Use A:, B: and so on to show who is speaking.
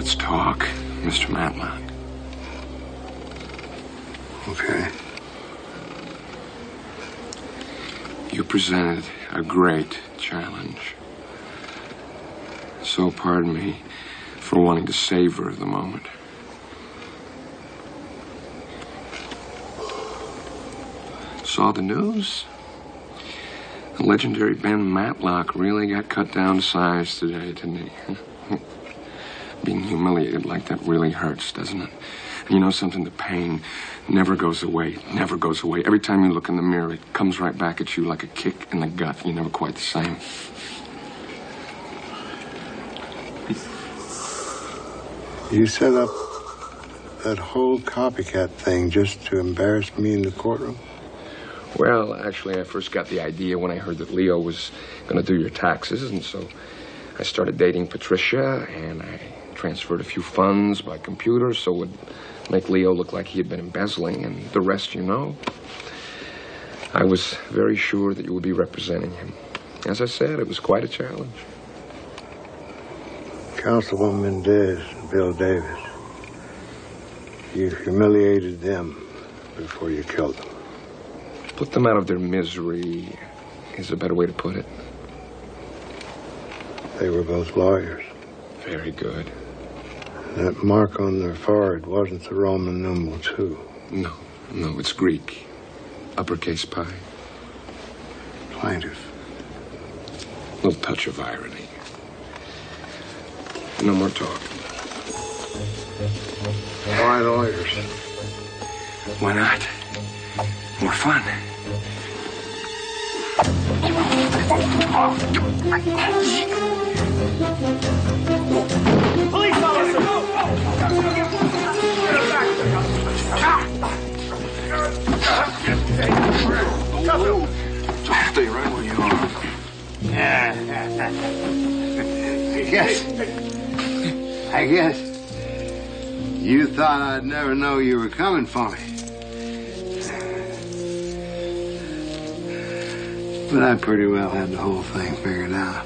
A: let's talk, Mr. Matlock.
B: Okay.
A: You presented a great challenge. So pardon me for wanting to savor the moment. Saw the news? The legendary Ben Matlock really got cut down to size today, didn't he? Being humiliated like that really hurts, doesn't it? And you know something? The pain never goes away. Never goes away. Every time you look in the mirror, it comes right back at you like a kick in the gut. You're never quite the same.
B: You set up that whole copycat thing just to embarrass me in the courtroom?
A: Well, actually, I first got the idea when I heard that Leo was going to do your taxes, and so I started dating Patricia, and I transferred a few funds by computer so it would make Leo look like he had been embezzling, and the rest you know. I was very sure that you would be representing him. As I said, it was quite a challenge.
B: Councilwoman Mendez and Bill Davis. You humiliated them before you killed them.
A: Put them out of their misery is a better way to put it.
B: They were both lawyers.
A: Very good.
B: That mark on their forehead wasn't the Roman numeral two.
A: No, no, it's Greek. Uppercase pi.
B: Plaintiff.
A: Little touch of irony. No more talk.
B: Why lawyers?
A: Why not? More fun.
C: Police officer! Go!
A: Stay right where you are.
B: I guess. I guess. You thought I'd never know you were coming for me. But I pretty well had the whole thing figured out.